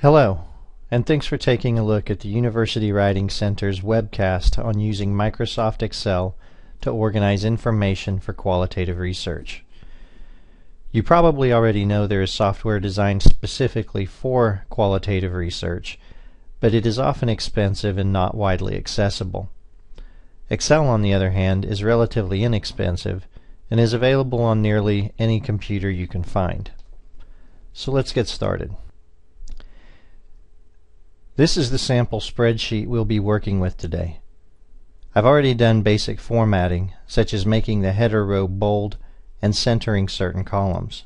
Hello, and thanks for taking a look at the University Writing Center's webcast on using Microsoft Excel to organize information for qualitative research. You probably already know there is software designed specifically for qualitative research, but it is often expensive and not widely accessible. Excel, on the other hand, is relatively inexpensive and is available on nearly any computer you can find. So let's get started. This is the sample spreadsheet we'll be working with today. I've already done basic formatting, such as making the header row bold and centering certain columns.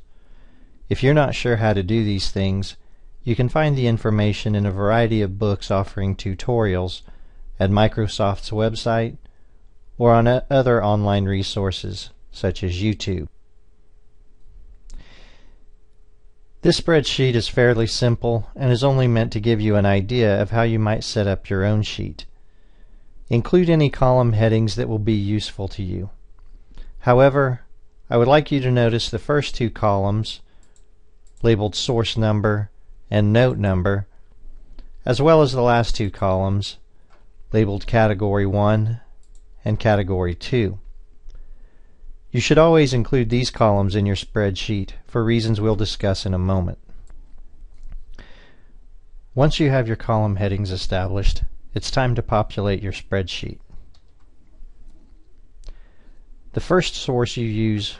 If you're not sure how to do these things, you can find the information in a variety of books offering tutorials at Microsoft's website or on other online resources such as YouTube. This spreadsheet is fairly simple and is only meant to give you an idea of how you might set up your own sheet. Include any column headings that will be useful to you. However, I would like you to notice the first two columns, labeled source number and note number, as well as the last two columns, labeled category 1 and category 2. You should always include these columns in your spreadsheet for reasons we'll discuss in a moment. Once you have your column headings established, it's time to populate your spreadsheet. The first source you use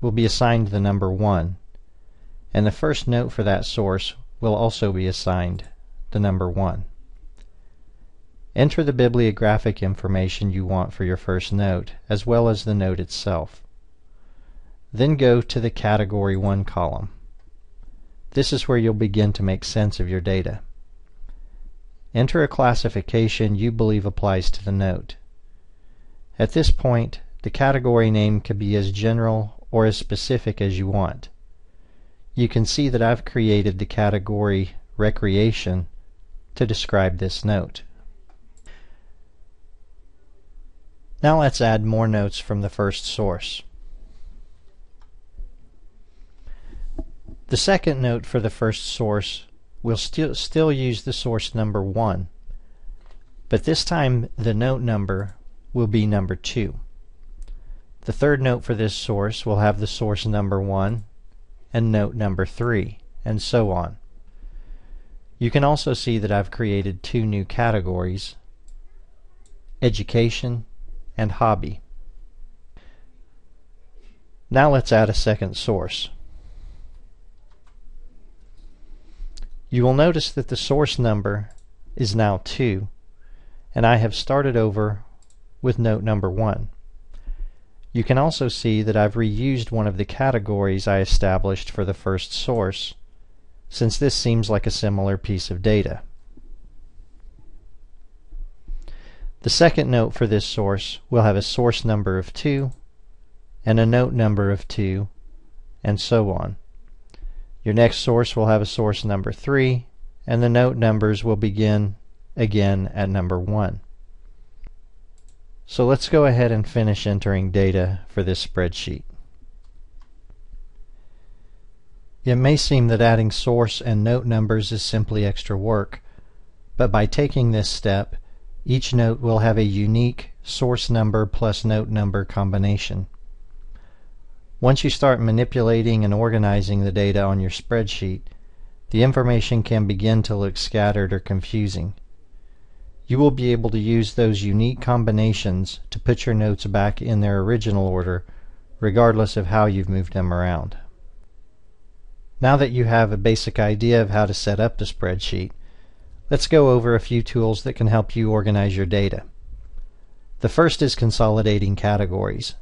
will be assigned the number 1, and the first note for that source will also be assigned the number 1. Enter the bibliographic information you want for your first note, as well as the note itself. Then go to the Category 1 column. This is where you'll begin to make sense of your data. Enter a classification you believe applies to the note. At this point, the category name can be as general or as specific as you want. You can see that I've created the category Recreation to describe this note. Now let's add more notes from the first source. The second note for the first source will still still use the source number 1, but this time the note number will be number 2. The third note for this source will have the source number 1 and note number 3, and so on. You can also see that I've created two new categories, Education and hobby. Now let's add a second source. You will notice that the source number is now 2 and I have started over with note number 1. You can also see that I've reused one of the categories I established for the first source since this seems like a similar piece of data. The second note for this source will have a source number of 2 and a note number of 2 and so on. Your next source will have a source number 3 and the note numbers will begin again at number 1. So let's go ahead and finish entering data for this spreadsheet. It may seem that adding source and note numbers is simply extra work, but by taking this step, each note will have a unique source number plus note number combination. Once you start manipulating and organizing the data on your spreadsheet, the information can begin to look scattered or confusing. You will be able to use those unique combinations to put your notes back in their original order, regardless of how you've moved them around. Now that you have a basic idea of how to set up the spreadsheet, Let's go over a few tools that can help you organize your data. The first is consolidating categories.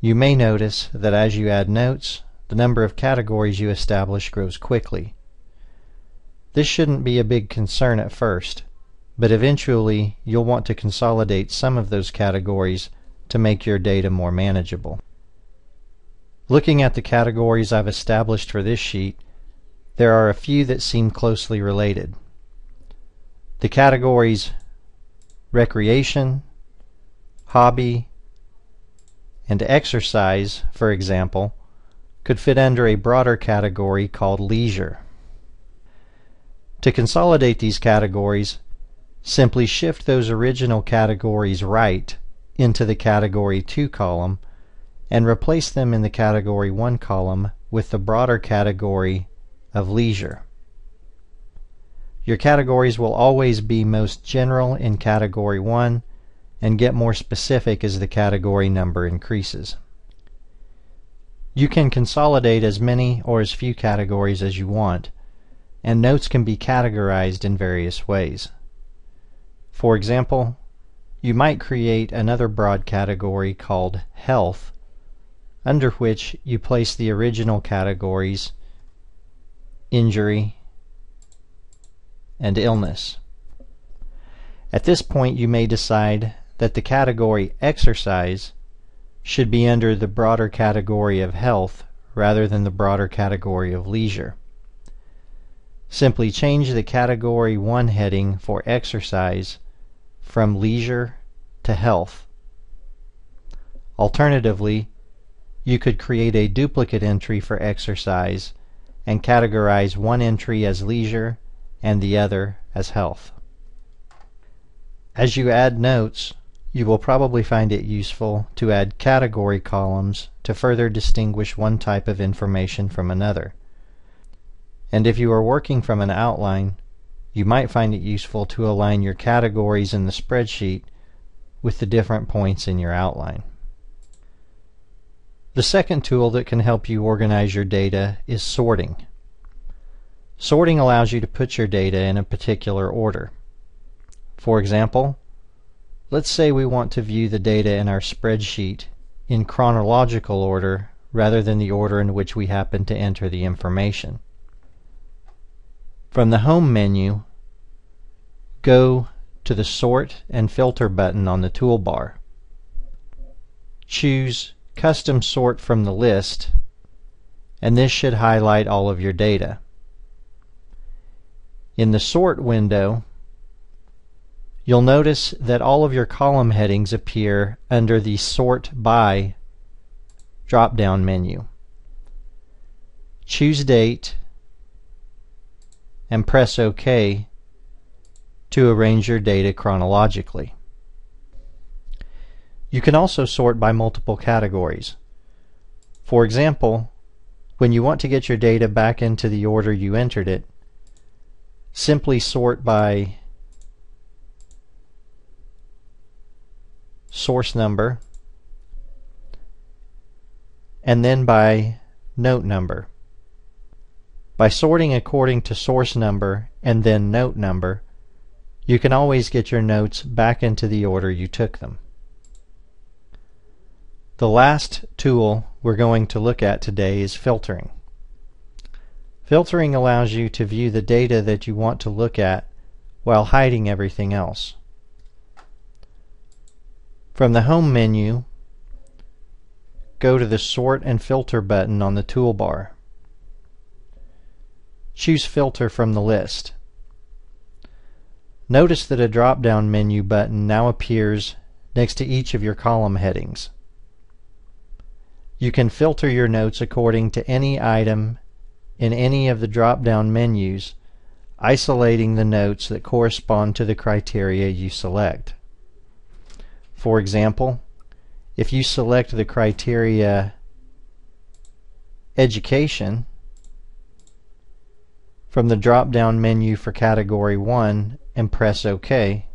You may notice that as you add notes, the number of categories you establish grows quickly. This shouldn't be a big concern at first, but eventually you'll want to consolidate some of those categories to make your data more manageable. Looking at the categories I've established for this sheet, there are a few that seem closely related. The categories recreation, hobby, and exercise, for example, could fit under a broader category called leisure. To consolidate these categories, simply shift those original categories right into the Category 2 column and replace them in the Category 1 column with the broader category of leisure. Your categories will always be most general in Category 1 and get more specific as the category number increases. You can consolidate as many or as few categories as you want, and notes can be categorized in various ways. For example, you might create another broad category called Health, under which you place the original categories Injury and Illness. At this point you may decide that the category Exercise should be under the broader category of Health rather than the broader category of Leisure. Simply change the Category 1 heading for Exercise from leisure to health. Alternatively, you could create a duplicate entry for exercise and categorize one entry as leisure and the other as health. As you add notes, you will probably find it useful to add category columns to further distinguish one type of information from another. And if you are working from an outline, you might find it useful to align your categories in the spreadsheet with the different points in your outline. The second tool that can help you organize your data is sorting. Sorting allows you to put your data in a particular order. For example, let's say we want to view the data in our spreadsheet in chronological order rather than the order in which we happen to enter the information. From the Home menu, go to the Sort and Filter button on the toolbar. Choose Custom Sort from the list, and this should highlight all of your data. In the Sort window, you'll notice that all of your column headings appear under the Sort By drop-down menu. Choose Date and press OK to arrange your data chronologically. You can also sort by multiple categories. For example, when you want to get your data back into the order you entered it, simply sort by source number and then by note number. By sorting according to source number and then note number, you can always get your notes back into the order you took them. The last tool we're going to look at today is filtering. Filtering allows you to view the data that you want to look at while hiding everything else. From the Home menu, go to the Sort and Filter button on the toolbar. Choose Filter from the list. Notice that a drop-down menu button now appears next to each of your column headings. You can filter your notes according to any item in any of the drop-down menus, isolating the notes that correspond to the criteria you select. For example, if you select the criteria Education from the drop-down menu for Category 1 and press OK,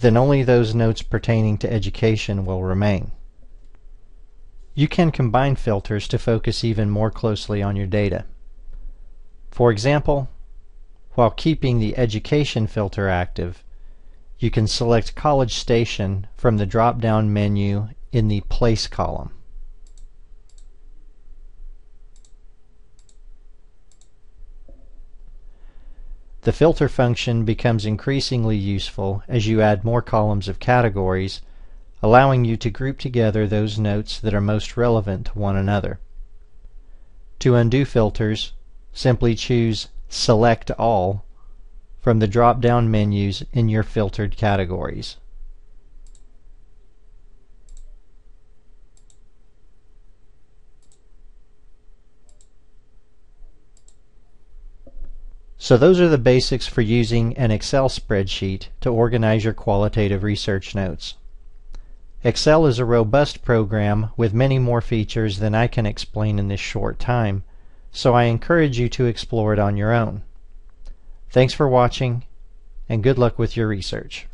then only those notes pertaining to education will remain. You can combine filters to focus even more closely on your data. For example, while keeping the Education filter active, you can select College Station from the drop-down menu in the Place column. The filter function becomes increasingly useful as you add more columns of categories, allowing you to group together those notes that are most relevant to one another. To undo filters, simply choose Select All from the drop-down menus in your filtered categories. So those are the basics for using an Excel spreadsheet to organize your qualitative research notes. Excel is a robust program with many more features than I can explain in this short time, so I encourage you to explore it on your own. Thanks for watching, and good luck with your research.